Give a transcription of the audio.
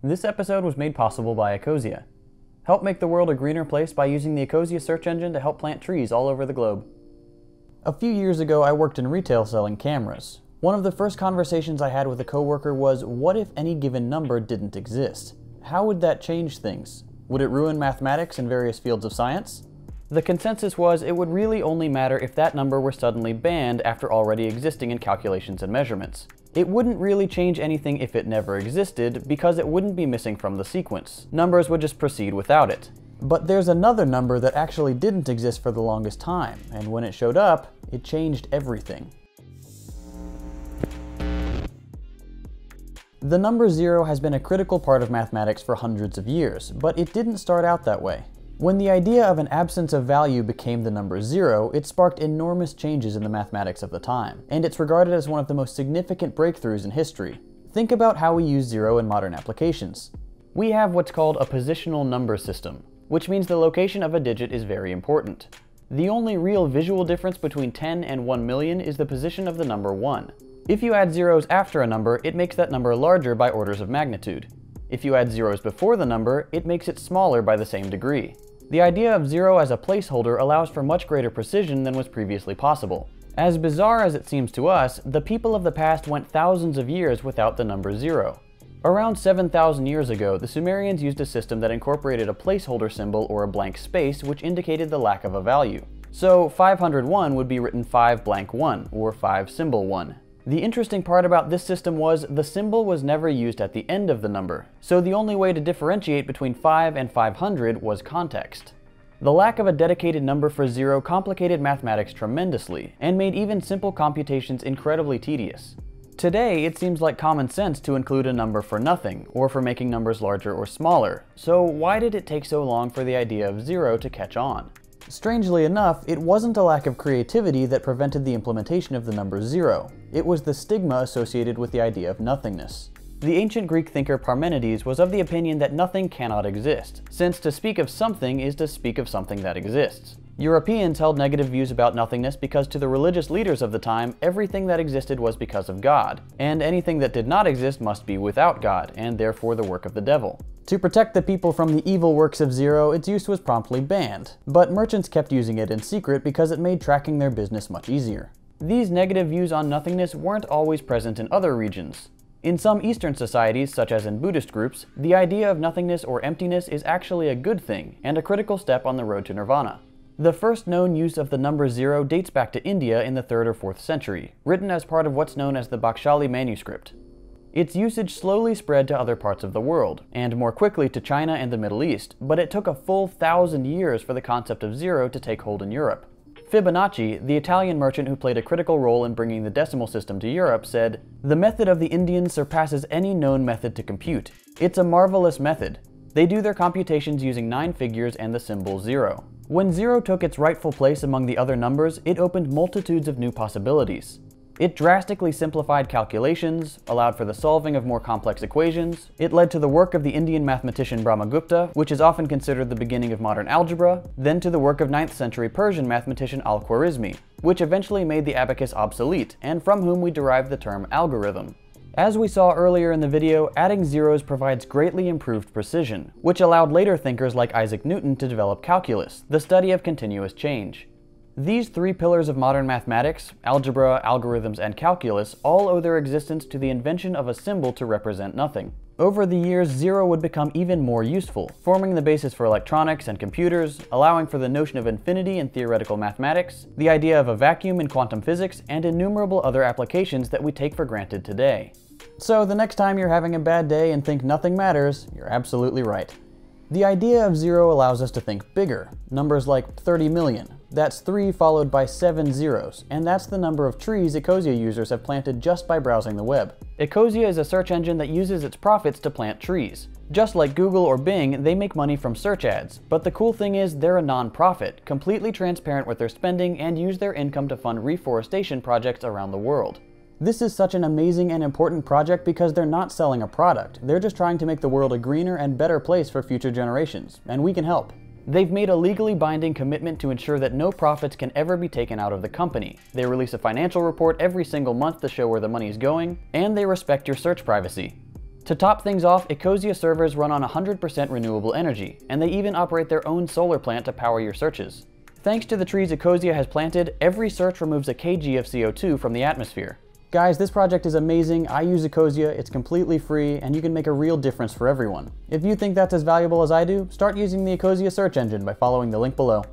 This episode was made possible by Ecosia. Help make the world a greener place by using the Ecosia search engine to help plant trees all over the globe. A few years ago, I worked in retail selling cameras. One of the first conversations I had with a coworker was, what if any given number didn't exist? How would that change things? Would it ruin mathematics and various fields of science? The consensus was it would really only matter if that number were suddenly banned after already existing in calculations and measurements. It wouldn't really change anything if it never existed, because it wouldn't be missing from the sequence. Numbers would just proceed without it. But there's another number that actually didn't exist for the longest time, and when it showed up, it changed everything. The number zero has been a critical part of mathematics for hundreds of years, but it didn't start out that way. When the idea of an absence of value became the number zero, it sparked enormous changes in the mathematics of the time, and it's regarded as one of the most significant breakthroughs in history. Think about how we use zero in modern applications. We have what's called a positional number system, which means the location of a digit is very important. The only real visual difference between 10 and 1 million is the position of the number 1. If you add zeros after a number, it makes that number larger by orders of magnitude. If you add zeros before the number, it makes it smaller by the same degree. The idea of zero as a placeholder allows for much greater precision than was previously possible. As bizarre as it seems to us, the people of the past went thousands of years without the number zero. Around 7,000 years ago, the Sumerians used a system that incorporated a placeholder symbol or a blank space which indicated the lack of a value. So 501 would be written 5 blank 1 or 5 symbol 1. The interesting part about this system was the symbol was never used at the end of the number, so the only way to differentiate between 5 and 500 was context. The lack of a dedicated number for zero complicated mathematics tremendously, and made even simple computations incredibly tedious. Today, it seems like common sense to include a number for nothing, or for making numbers larger or smaller, so why did it take so long for the idea of zero to catch on? Strangely enough, it wasn't a lack of creativity that prevented the implementation of the number zero. It was the stigma associated with the idea of nothingness. The ancient Greek thinker Parmenides was of the opinion that nothing cannot exist, since to speak of something is to speak of something that exists. Europeans held negative views about nothingness because to the religious leaders of the time, everything that existed was because of God, and anything that did not exist must be without God, and therefore the work of the devil. To protect the people from the evil works of Zero, its use was promptly banned, but merchants kept using it in secret because it made tracking their business much easier. These negative views on nothingness weren't always present in other regions. In some Eastern societies, such as in Buddhist groups, the idea of nothingness or emptiness is actually a good thing and a critical step on the road to nirvana. The first known use of the number zero dates back to India in the 3rd or 4th century, written as part of what's known as the Bakhshali manuscript. Its usage slowly spread to other parts of the world, and more quickly to China and the Middle East, but it took a full thousand years for the concept of zero to take hold in Europe. Fibonacci, the Italian merchant who played a critical role in bringing the decimal system to Europe, said, The method of the Indians surpasses any known method to compute. It's a marvelous method. They do their computations using nine figures and the symbol zero. When zero took its rightful place among the other numbers, it opened multitudes of new possibilities. It drastically simplified calculations, allowed for the solving of more complex equations, it led to the work of the Indian mathematician Brahmagupta, which is often considered the beginning of modern algebra, then to the work of 9th century Persian mathematician Al-Khwarizmi, which eventually made the abacus obsolete, and from whom we derive the term algorithm. As we saw earlier in the video, adding zeros provides greatly improved precision, which allowed later thinkers like Isaac Newton to develop calculus, the study of continuous change. These three pillars of modern mathematics, algebra, algorithms, and calculus, all owe their existence to the invention of a symbol to represent nothing. Over the years, zero would become even more useful, forming the basis for electronics and computers, allowing for the notion of infinity in theoretical mathematics, the idea of a vacuum in quantum physics, and innumerable other applications that we take for granted today. So the next time you're having a bad day and think nothing matters, you're absolutely right. The idea of zero allows us to think bigger, numbers like 30 million, that's 3 followed by 7 zeros, and that's the number of trees Ecosia users have planted just by browsing the web. Ecosia is a search engine that uses its profits to plant trees. Just like Google or Bing, they make money from search ads, but the cool thing is they're a non-profit, completely transparent with their spending, and use their income to fund reforestation projects around the world. This is such an amazing and important project because they're not selling a product, they're just trying to make the world a greener and better place for future generations, and we can help. They've made a legally binding commitment to ensure that no profits can ever be taken out of the company. They release a financial report every single month to show where the money is going, and they respect your search privacy. To top things off, Ecosia servers run on 100% renewable energy, and they even operate their own solar plant to power your searches. Thanks to the trees Ecosia has planted, every search removes a kg of CO2 from the atmosphere. Guys, this project is amazing. I use Ecosia, it's completely free, and you can make a real difference for everyone. If you think that's as valuable as I do, start using the Ecosia search engine by following the link below.